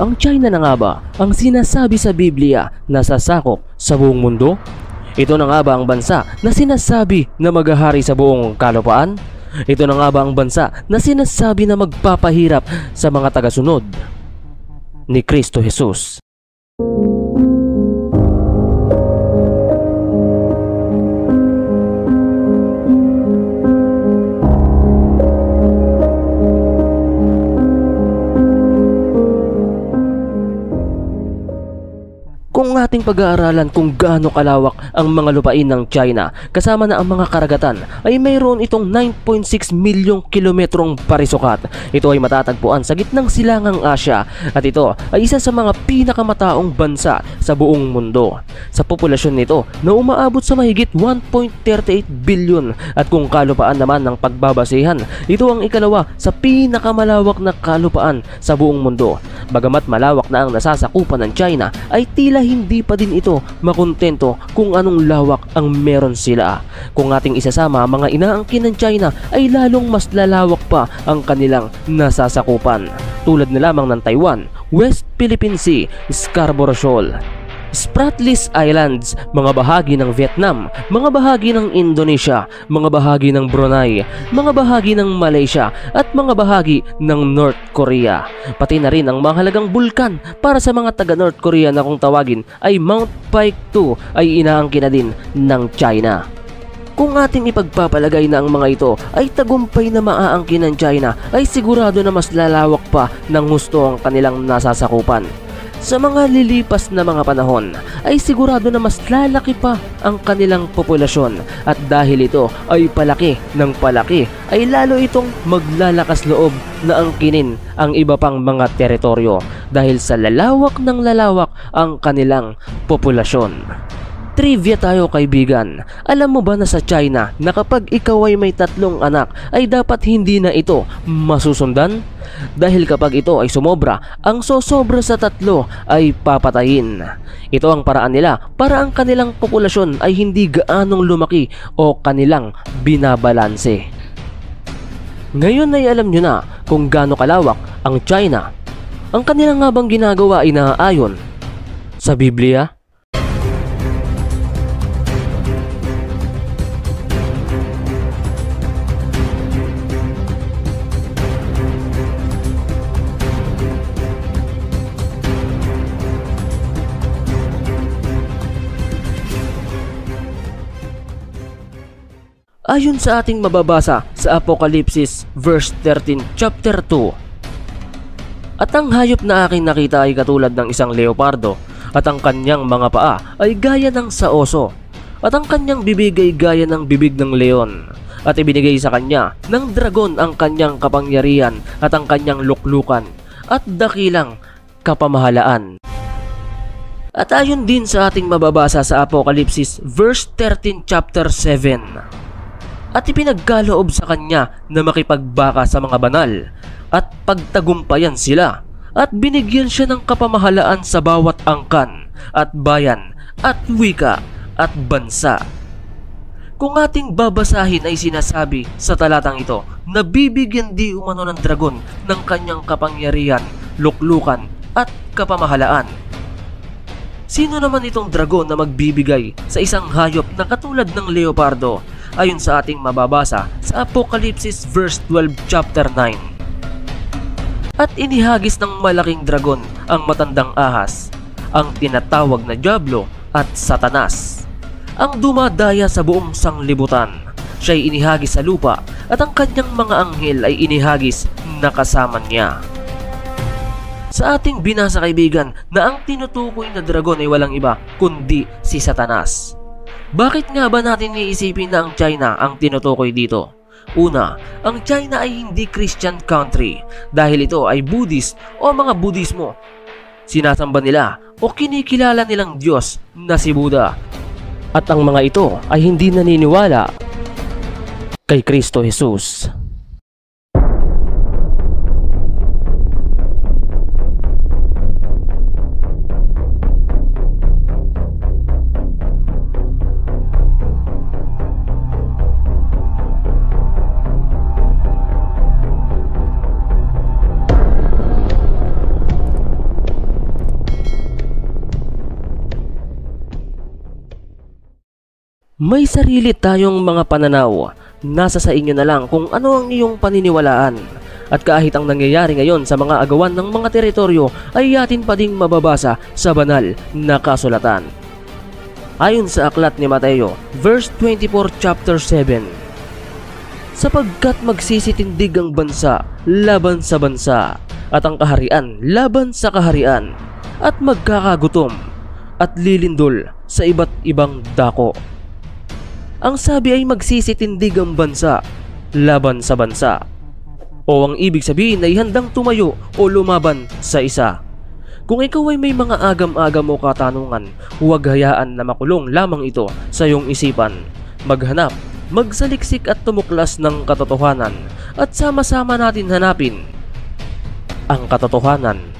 Ang China na nga ba ang sinasabi sa Biblia na sasakop sa buong mundo? Ito na nga ba ang bansa na sinasabi na maghahari sa buong kalupaan? Ito na nga ba ang bansa na sinasabi na magpapahirap sa mga tagasunod ni Kristo Jesus? Kung ating pag-aaralan kung gaano kalawak ang mga lupain ng China kasama na ang mga karagatan ay mayroon itong 9.6 milyong kilometrong parisukat. Ito ay matatagpuan sa gitnang silangang Asya at ito ay isa sa mga pinakamataong bansa sa buong mundo. Sa populasyon nito na umaabot sa mahigit 1.38 billion at kung kalupaan naman ng pagbabasehan, ito ang ikalawa sa pinakamalawak na kalupaan sa buong mundo. Bagamat malawak na ang nasasakupan ng China ay tila hindi pa din ito makontento kung anong lawak ang meron sila. Kung ating isasama mga inaangkin ng China ay lalong mas lalawak pa ang kanilang nasasakupan. Tulad na lamang ng Taiwan, West Philippine Sea, Scarborough Shoal, Spratlys Islands, mga bahagi ng Vietnam, mga bahagi ng Indonesia, mga bahagi ng Brunei, mga bahagi ng Malaysia at mga bahagi ng North Korea. Pati na rin ang mahalagang bulkan para sa mga taga North Korea na kung tawagin ay Mount Pike 2 ay inaangkin na din ng China. Kung ating ipagpapalagay na ang mga ito ay tagumpay na maaangkin ng China ay sigurado na mas lalawak pa ng gusto ang kanilang nasasakupan. Sa mga lilipas na mga panahon ay sigurado na mas lalaki pa ang kanilang populasyon at dahil ito ay palaki ng palaki ay lalo itong maglalakas loob na angkinin ang iba pang mga teritoryo dahil sa lalawak ng lalawak ang kanilang populasyon. Trivia tayo kaibigan. Alam mo ba na sa China na kapag ikaw ay may tatlong anak ay dapat hindi na ito masusundan? Dahil kapag ito ay sumobra, ang sosobra sa tatlo ay papatayin. Ito ang paraan nila para ang kanilang populasyon ay hindi gaanong lumaki o kanilang binabalanse. Ngayon ay alam nyo na kung gaano kalawak ang China. Ang kanilang nga bang ginagawa ay naaayon sa Biblia? Ayon sa ating mababasa sa Apokalipsis verse 13 chapter 2. At ang hayop na aking nakita ay katulad ng isang leopardo at ang kanyang mga paa ay gaya ng sa oso at ang kanyang bibig ay gaya ng bibig ng leon at ibinigay sa kanya ng dragon ang kanyang kapangyarihan at ang kanyang luklukan at dakilang kapamahalaan. At ayon din sa ating mababasa sa Apokalipsis verse 13 chapter 7 at ipinagkaloob sa kanya na makipagbaka sa mga banal at pagtagumpayan sila at binigyan siya ng kapamahalaan sa bawat angkan at bayan at wika at bansa. Kung ating babasahin ay sinasabi sa talatang ito na bibigyan di umano ng dragon ng kanyang kapangyarihan, luklukan at kapamahalaan. Sino naman itong dragon na magbibigay sa isang hayop na katulad ng leopardo ayon sa ating mababasa sa Apokalipsis verse 12 chapter 9. At inihagis ng malaking dragon ang matandang ahas, ang tinatawag na Diablo at Satanas, ang dumadaya sa buong sanglibutan. Siya'y inihagis sa lupa at ang kanyang mga anghel ay inihagis na kasama niya. Sa ating binasa kaibigan na ang tinutukoy na dragon ay walang iba kundi si Satanas. Bakit nga ba natin iisipin na ang China ang tinutukoy dito? Una, ang China ay hindi Christian country dahil ito ay Buddhist o mga Buddhismo. Sinasamba nila o kinikilala nilang Diyos na si Buddha. At ang mga ito ay hindi naniniwala kay Kristo Jesus. May sarili tayong mga pananaw. Nasa sa inyo na lang kung ano ang iyong paniniwalaan. At kahit ang nangyayari ngayon sa mga agawan ng mga teritoryo ay atin pa ding mababasa sa banal na kasulatan. Ayon sa aklat ni Mateo, verse 24 chapter 7. Sapagkat magsisitindig ang bansa laban sa bansa at ang kaharian laban sa kaharian at magkakagutom at lilindol sa iba't ibang dako. Ang sabi ay magsisitindig ang bansa laban sa bansa. O ang ibig sabihin ay handang tumayo o lumaban sa isa. Kung ikaw ay may mga agam-agam o katanungan, huwag hayaan na makulong lamang ito sa iyong isipan. Maghanap, magsaliksik at tumuklas ng katotohanan at sama-sama natin hanapin ang katotohanan